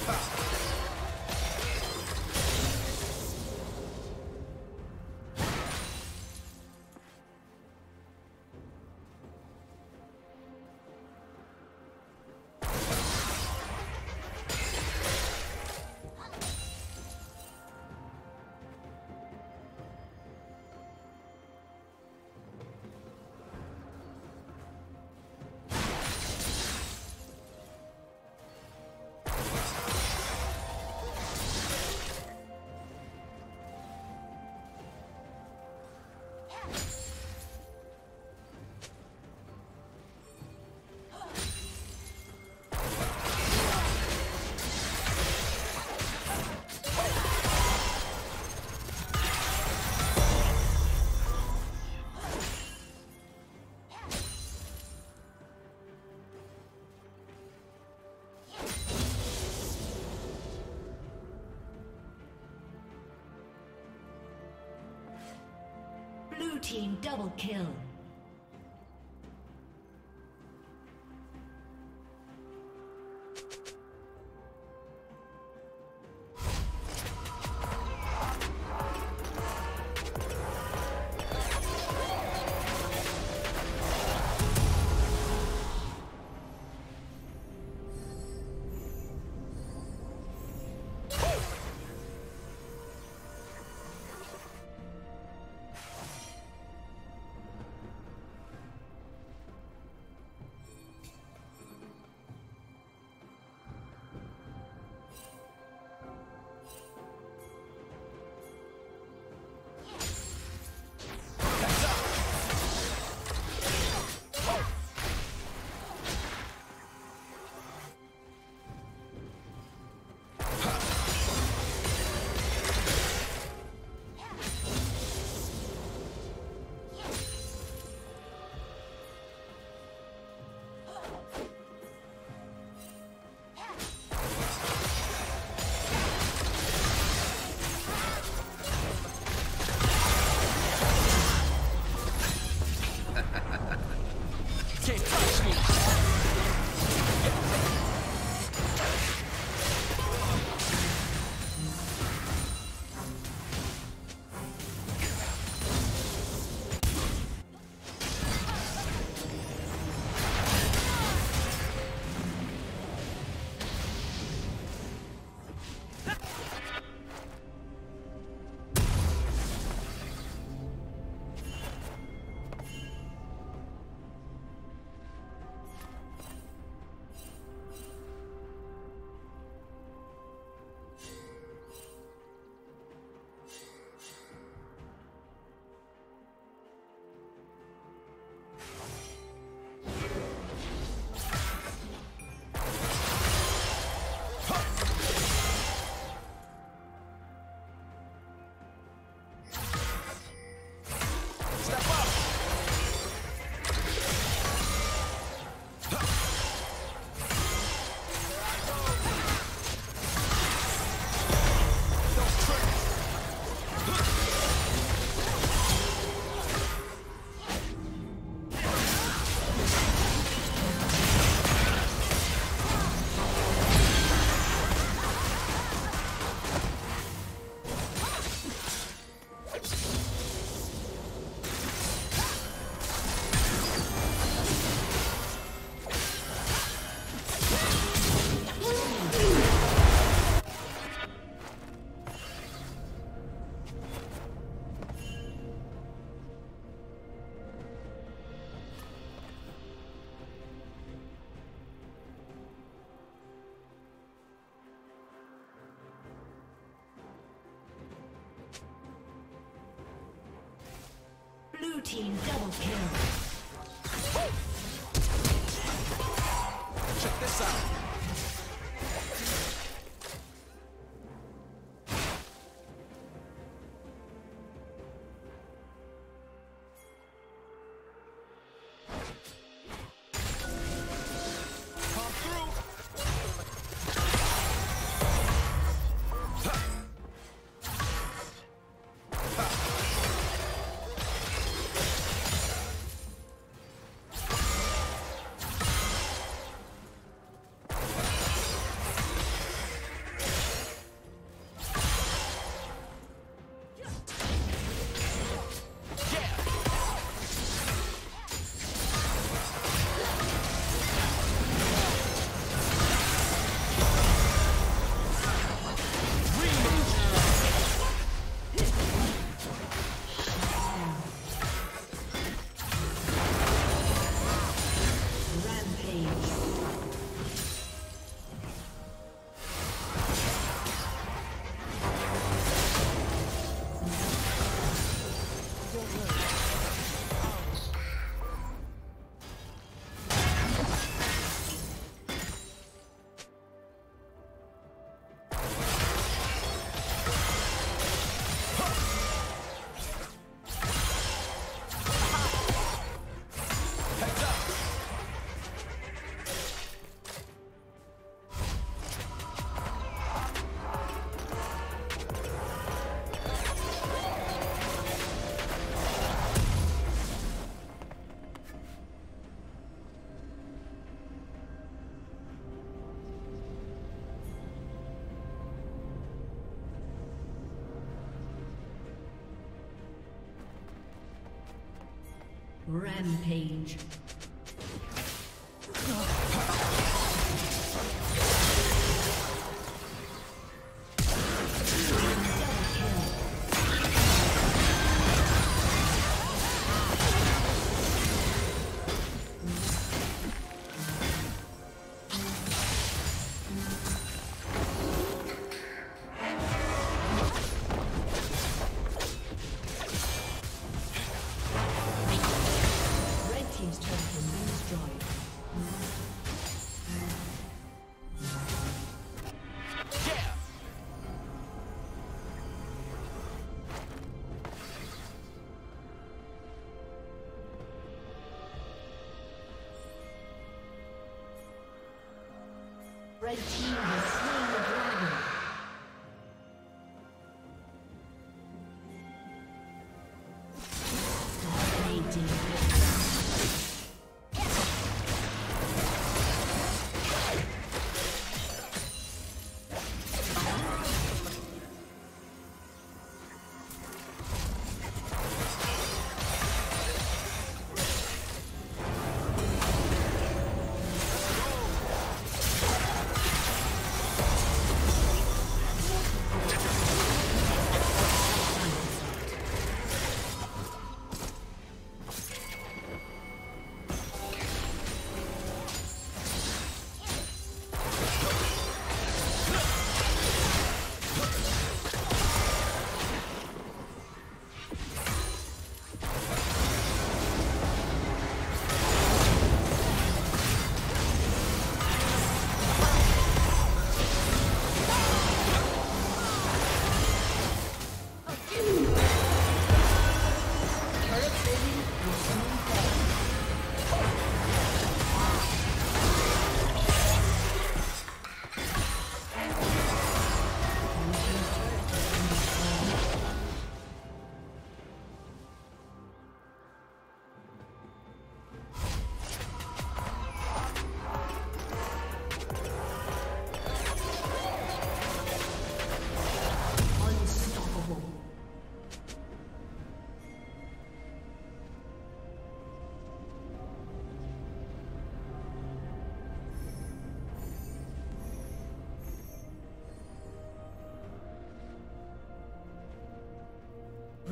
Fast. Team double kill. Blue team double kill. Check this out. Rampage.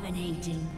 Dominating.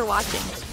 For watching.